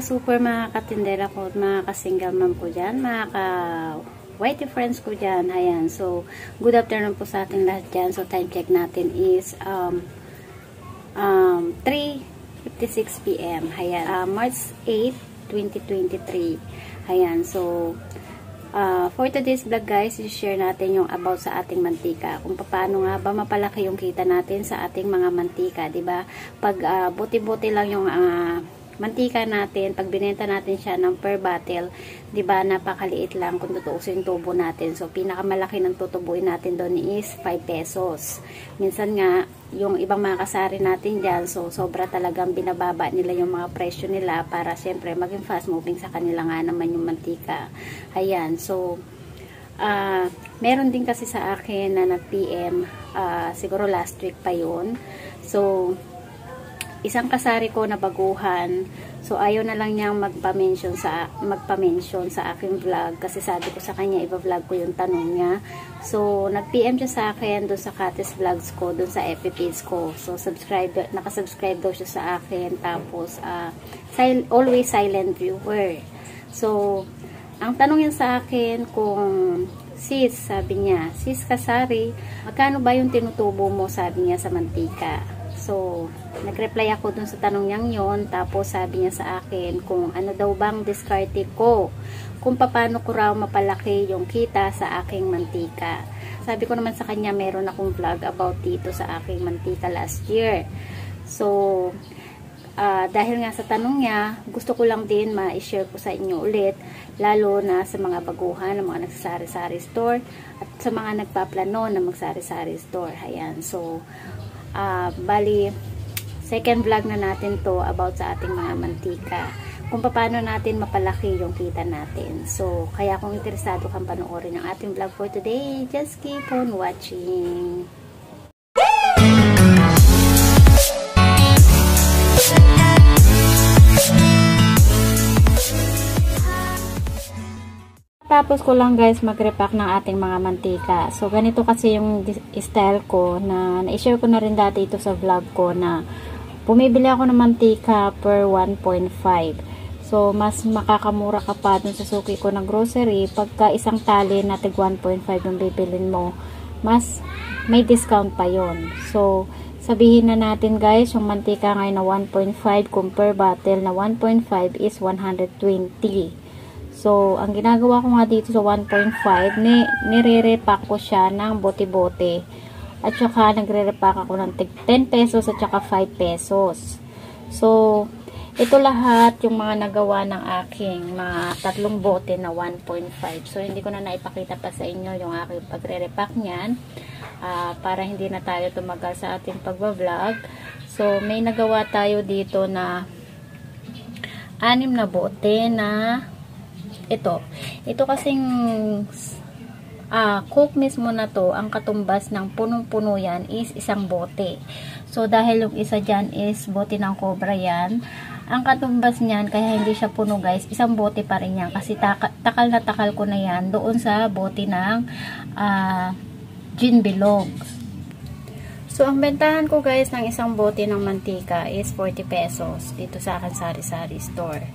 ka-super, mga katindera ko, mga ka-single mom ko dyan, mga ka whitey friends ko dyan. Ayan. So, good afternoon po sa ating lahat dyan. So, time check natin is um, um, 3.56 p.m. Ayan. Uh, March 8, 2023. Ayan. So, uh, for today's vlog guys, share natin yung about sa ating mantika. Kung paano nga ba mapalaki yung kita natin sa ating mga mantika. ba diba? Pag uh, buti-buti lang yung uh, mantika natin, pag binenta natin siya ng per bottle, 'di ba napakaliit lang kung tutuusin tubo natin. So pinakamalaki ng tutubuin natin doon is 5 pesos. Minsan nga yung ibang mga kasari natin diyan, so sobra talagang binababa nila yung mga presyo nila para siyempre maging fast moving sa kanila nga naman yung mantika. Ayan, so uh, meron din kasi sa akin na nag-PM uh, siguro last week pa yun. So, isang kasari ko na baguhan. So, ayaw na lang niyang magpa-mention sa, magpa-mention sa aking vlog. Kasi sabi ko sa kanya, iba-vlog ko yung tanong niya. So, nag-PM siya sa akin doon sa Katis Vlogs ko, doon sa FB page ko. So, subscribe, nakasubscribe daw siya sa akin. Tapos, uh, sil always silent viewer. So, ang tanong niya sa akin kung sis, sabi niya, sis Kasari, magkano ba yung tinutubo mo, sabi niya sa mantika? So, nag-reply ako dun sa tanong niyang yon Tapos sabi niya sa akin kung ano daw bang diskarte ko. Kung paano ko raw mapalaki yung kita sa aking mantika. Sabi ko naman sa kanya meron akong vlog about dito sa aking mantika last year. So, uh, dahil nga sa tanong niya, gusto ko lang din ma-share ko sa inyo ulit, lalo na sa mga baguhan, ng mga nagsasari-sari store, at sa mga nagpaplano na magsari-sari store. Ayan, so, uh, bali second vlog na natin to about sa ating mga mantika. Kung paano natin mapalaki yung kita natin. So kaya kung interesado kang panoorin ang ating vlog for today just keep on watching Tapos ko lang guys mag-repack ng ating mga mantika. So ganito kasi yung style ko na na-share ko na rin dati ito sa vlog ko na bumibili ako ng mantika per 1.5. So mas makakamura ka pa dun sa suki ko ng grocery pagka isang tali na tig 1.5 yung bibilin mo. Mas may discount pa yon. So sabihin na natin guys yung mantika ngayon na 1.5 kung per bottle na 1.5 is 120. So, ang ginagawa ko nga dito sa 1.5, ni, nire-repack ko siya ng bote-bote. At saka, nagre-repack ako ng 10 pesos at saka 5 pesos. So, ito lahat yung mga nagawa ng aking mga tatlong bote na 1.5. So, hindi ko na naipakita pa sa inyo yung aking pagre-repack niyan. Uh, para hindi na tayo tumagal sa ating pagbablog. So, may nagawa tayo dito na anim na bote na ito. Ito kasing uh, cook mismo na to, ang katumbas ng punong-puno yan is isang bote. So, dahil yung isa dyan is bote ng cobra yan, ang katumbas niyan, kaya hindi siya puno guys, isang bote pa rin yan. Kasi taka, takal na takal ko na yan doon sa bote ng uh, gin bilog. So, ang bentahan ko guys ng isang bote ng mantika is 40 pesos dito sa akin sari-sari store.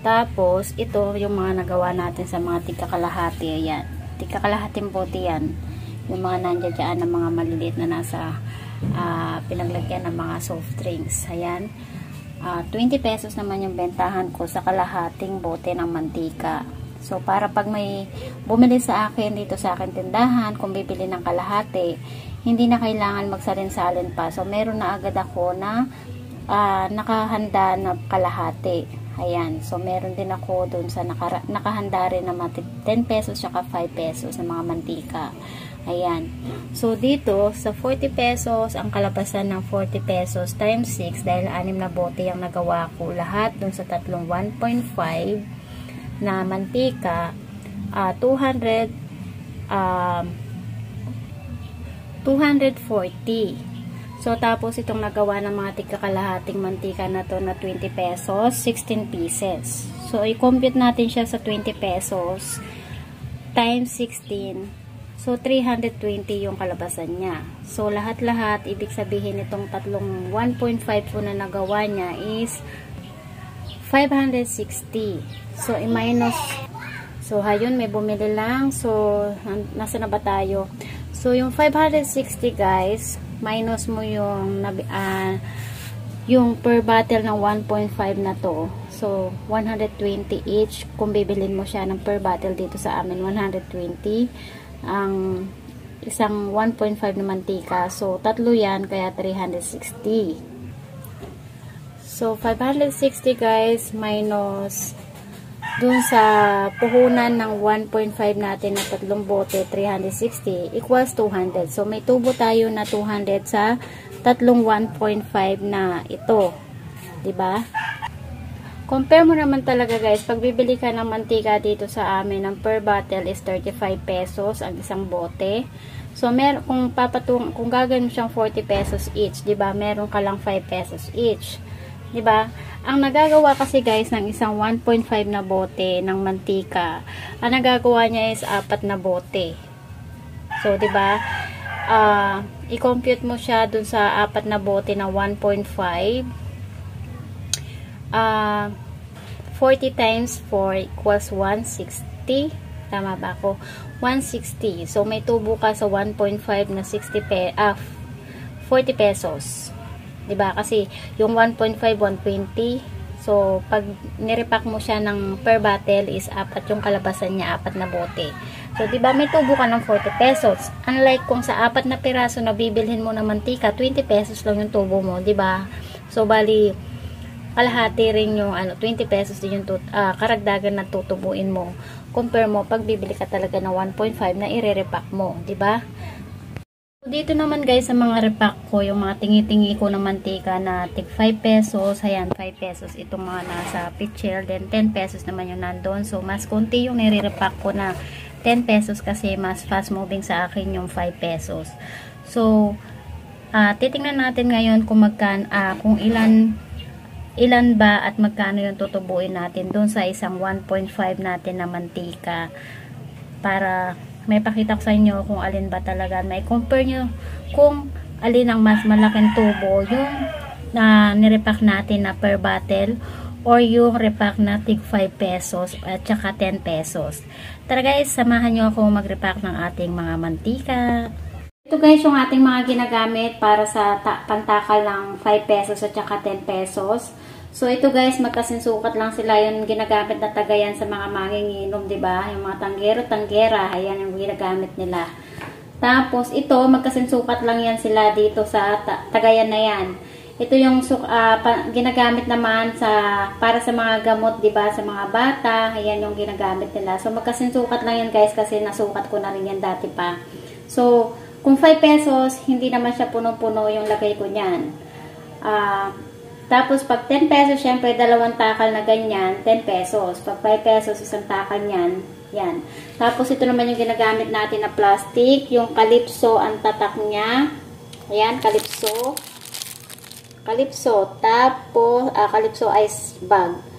Tapos, ito yung mga nagawa natin sa mga tigkakalahati. Ayan. Tigkakalahating bote yan. Yung mga nandiyan na mga maliliit na nasa uh, pinaglagyan ng mga soft drinks. Ayan. Uh, ah, 20 pesos naman yung bentahan ko sa kalahating bote ng mantika. So, para pag may bumili sa akin dito sa akin tindahan, kung bibili ng kalahati, hindi na kailangan magsalin-salin pa. So, meron na agad ako na uh, nakahanda na kalahati. Ayan. So, meron din ako dun sa naka, nakahanda rin na 10 pesos saka 5 pesos sa mga mantika. Ayan. So, dito, sa 40 pesos, ang kalabasan ng 40 pesos times 6, dahil anim na bote yung nagawa ko, lahat dun sa tatlong 1.5 na mantika, uh, 200, um, 240. So, tapos itong nagawa ng mga tigkakalahating mantika na to na 20 pesos, 16 pieces. So, i-compute natin siya sa 20 pesos times 16. So, 320 yung kalabasan niya. So, lahat-lahat, ibig sabihin itong tatlong 1.5 po na nagawa niya is 560. So, i-minus. So, hayun, may bumili lang. So, nasa na ba tayo? So, yung 560 guys, minus mo yung uh, yung per bottle ng 1.5 na to. So, 120 each. Kung bibilin mo siya ng per bottle dito sa amin, 120. Ang isang 1.5 na mantika. So, tatlo yan, kaya 360. So, 560 guys, minus dun sa puhunan ng 1.5 natin na tatlong bote, 360, equals 200. So, may tubo tayo na 200 sa tatlong 1.5 na ito. ba? Diba? Compare mo naman talaga guys, pag bibili ka ng mantika dito sa amin, ang per bottle is 35 pesos ang isang bote. So, mer kung papatung kung gagawin mo siyang 40 pesos each, 'di ba? Meron ka lang 5 pesos each. 'Di ba? Ang nagagawa kasi guys ng isang 1.5 na bote ng mantika, ang nagagawa niya is apat na bote. So, 'di ba? Uh, i-compute mo siya dun sa apat na bote na 1.5 uh, 40 times 4 equals 160. Tama ba ako? 160. So, may tubo ka sa 1.5 na 60 pe ah, 40 pesos. 'Di ba? Kasi yung 1.5 120. So, pag nirepack mo siya ng per bottle is apat yung kalabasan niya, apat na bote. So, 'di ba may tubo ka ng 40 pesos. Unlike kung sa apat na piraso na bibilhin mo ng mantika, 20 pesos lang yung tubo mo, 'di ba? So, bali kalahati rin yung ano, 20 pesos din yung tut, uh, karagdagan na tutubuin mo. Compare mo pag bibili ka talaga ng 1.5 na ire-repack mo, 'di ba? Dito naman guys sa mga repack ko, yung mga tingi-tingi ko ng mantika na tig 5 pesos, ayan 5 pesos itong mga nasa pitcher, then 10 pesos naman yung nandun. So mas konti yung nire-repack ko na 10 pesos kasi mas fast moving sa akin yung 5 pesos. So uh, titingnan natin ngayon kung magkan uh, kung ilan ilan ba at magkano yung tutubuin natin doon sa isang 1.5 natin na mantika para may pakita ko sa inyo kung alin ba talaga may compare nyo kung alin ang mas malaking tubo yung na nirepack natin na per bottle or yung repack na tig 5 pesos at saka 10 pesos. Tara guys, samahan nyo ako mag-repack ng ating mga mantika. Ito guys yung ating mga ginagamit para sa pantakal ng 5 pesos at saka 10 pesos. So, ito guys, magkasinsukat lang sila yung ginagamit na tagayan sa mga manginginom, ba diba? Yung mga tanggero, tanggera, ayan yung ginagamit nila. Tapos, ito, magkasinsukat lang yan sila dito sa ta tagayan na yan. Ito yung uh, ginagamit naman sa para sa mga gamot, 'di ba, sa mga bata. Ayan yung ginagamit nila. So magkasinsukat lang yan, guys, kasi nasukat ko na rin yan dati pa. So, kung 5 pesos, hindi naman siya puno-puno yung lagay ko niyan. Ah, uh, tapos, pag 10 pesos, syempre, dalawang takal na ganyan, 10 pesos. Pag 5 pesos, isang takal niyan, yan. Tapos, ito naman yung ginagamit natin na plastic. Yung Calypso, ang tatak niya. Ayan, Calypso. Calypso. Tapos, ah, Calypso ice bag.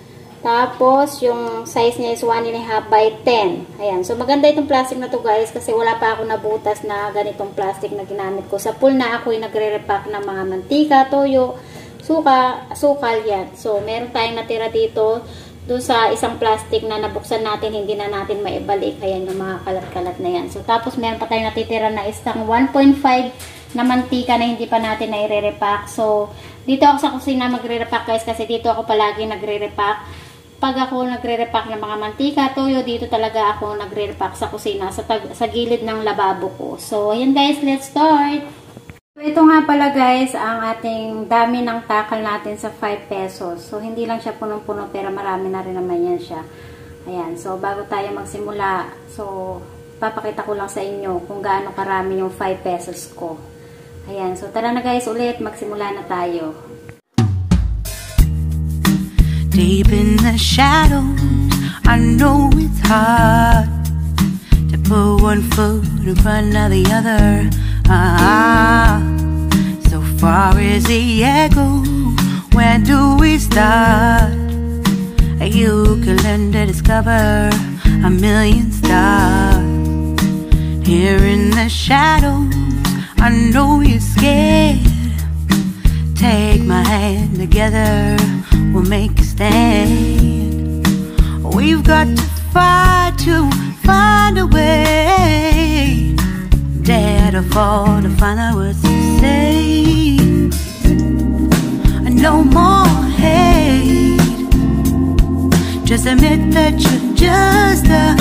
Tapos, yung size niya is 1.5 by 10. Ayan. So, maganda itong plastic na to guys kasi wala pa ako nabutas na ganitong plastic na ginamit ko. Sa pool na ako yung nagre-repack ng mga mantika, toyo, suka, sukal yan. So, meron tayong natira dito doon sa isang plastic na nabuksan natin, hindi na natin maibalik. Ayan yung mga kalat-kalat na yan. So, tapos meron pa tayong natitira na isang 1.5 na mantika na hindi pa natin na i-repack. So, dito ako sa kusina magre-repack guys kasi dito ako palagi nagre-repack. Pag ako nagre-repack ng mga mantika, toyo, dito talaga ako nagre-repack sa kusina, sa, sa gilid ng lababo ko. So, ayan guys, let's start! So, ito nga pala guys, ang ating dami ng takal natin sa 5 pesos. So, hindi lang siya punong-puno pero marami na rin naman yan siya. Ayan, so bago tayo magsimula, so papakita ko lang sa inyo kung gaano karami yung 5 pesos ko. Ayan, so tara na guys ulit, magsimula na tayo. Deep in the shadows, I know it's hard to put one foot in front of the other. Ah, so far is the echo, When do we start? You can learn to discover a million stars. Here in the shadows, I know you're scared. Take my hand together, we'll make a stand. We've got to fight to find a way. Dare to find out what to say. No more hate. Just admit that you're just afraid.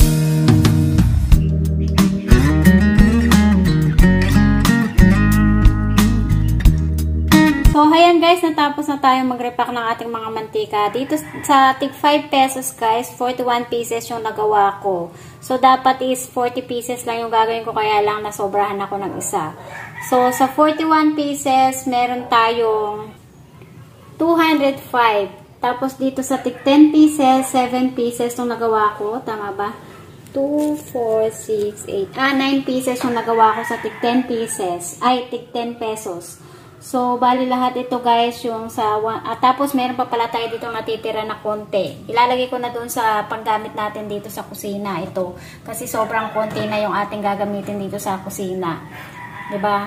Guys, natapos na tayo mag-repack ng ating mga mantika. Dito sa tig 5 pesos guys, 41 pieces yung nagawa ko. So, dapat is 40 pieces lang yung gagawin ko, kaya lang nasobrahan ako ng isa. So, sa 41 pieces, meron tayong 205. Tapos, dito sa tig 10 pieces, 7 pieces yung nagawa ko. Tama ba? 2, 4, 6, 8. Ah, 9 pieces yung nagawa ko sa tig 10 pieces. Ay, tig 10 pesos. So, bali lahat ito guys, yung sa, uh, tapos meron pa pala tayo dito natitira na konti. Ilalagay ko na doon sa panggamit natin dito sa kusina ito. Kasi sobrang konti na yung ating gagamitin dito sa kusina. ba diba?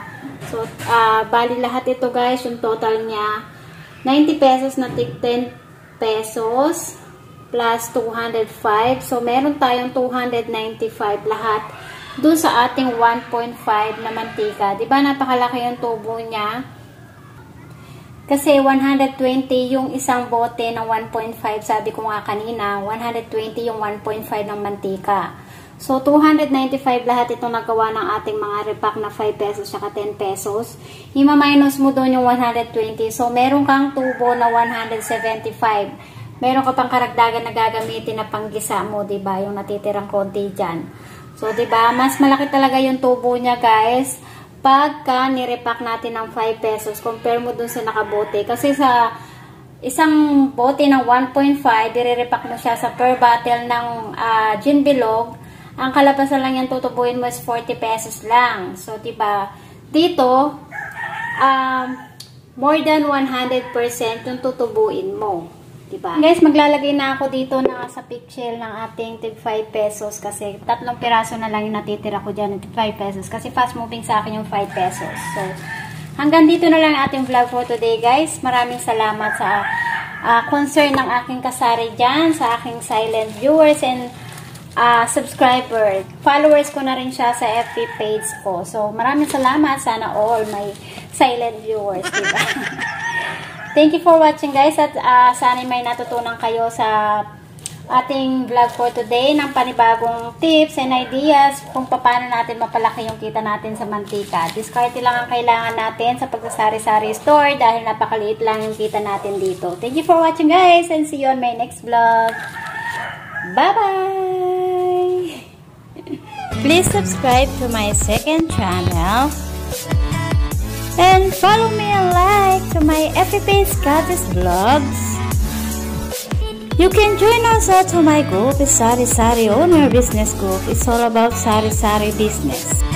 So, uh, bali lahat ito guys, yung total niya, 90 pesos na tig 10 pesos plus 205. So, meron tayong 295 lahat doon sa ating 1.5 na mantika. ba napakalaki yung tubo niya? Kasi 120 yung isang bote ng 1.5, sabi ko nga kanina, 120 yung 1.5 ng mantika. So, 295 lahat itong nagawa ng ating mga repack na 5 pesos at 10 pesos. Ima-minus mo doon yung 120. So, meron kang tubo na 175. Meron ka pang karagdagan na gagamitin na panggisa mo, ba? Yung natitirang konti diyan. So, ba? Mas malaki talaga yung tubo niya, guys pagka nirepack natin ng 5 pesos, compare mo dun sa nakabote. Kasi sa isang bote ng 1.5, dire-repack mo siya sa per bottle ng uh, gin bilog, ang kalabasan lang yan tutubuin mo is 40 pesos lang. So, diba, dito, um, more than 100% yung tutubuin mo. Diba? Guys, maglalagay na ako dito na sa picture ng ating tig 5 pesos kasi tatlong piraso na lang yung natitira ko dyan ng tig 5 pesos kasi fast moving sa akin yung 5 pesos. So, hanggang dito na lang ating vlog for today guys. Maraming salamat sa uh, concern ng aking kasari dyan, sa aking silent viewers and uh, subscriber. Followers ko na rin siya sa FB page ko. So, maraming salamat. Sana all my silent viewers. Diba? Thank you for watching guys at uh, sana may natutunan kayo sa ating vlog for today ng panibagong tips and ideas kung paano natin mapalaki yung kita natin sa mantika. Discarte lang ang kailangan natin sa pagsasari-sari store dahil napakaliit lang yung kita natin dito. Thank you for watching guys and see you on my next vlog. Bye-bye! Please subscribe to my second channel and follow me and like to my page Goddess Vlogs. You can join us to my group, Sari Sari Owner Business Group. It's all about Sari Sari business.